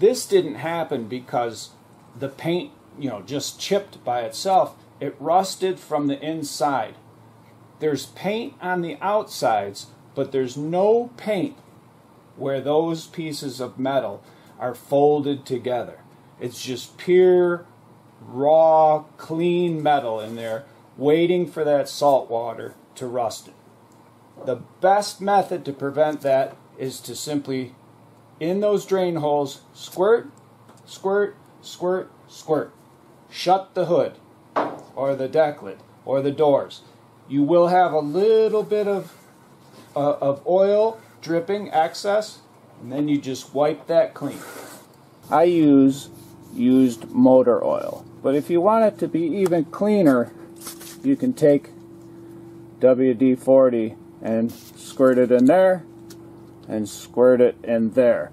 This didn't happen because the paint, you know, just chipped by itself. It rusted from the inside. There's paint on the outsides, but there's no paint where those pieces of metal are folded together. It's just pure, raw, clean metal in there waiting for that salt water to rust it. The best method to prevent that is to simply, in those drain holes, squirt, squirt, squirt, squirt. Shut the hood or the deck lid or the doors. You will have a little bit of, uh, of oil dripping excess, and then you just wipe that clean. I use used motor oil, but if you want it to be even cleaner, you can take WD 40 and squirt it in there and squirt it in there.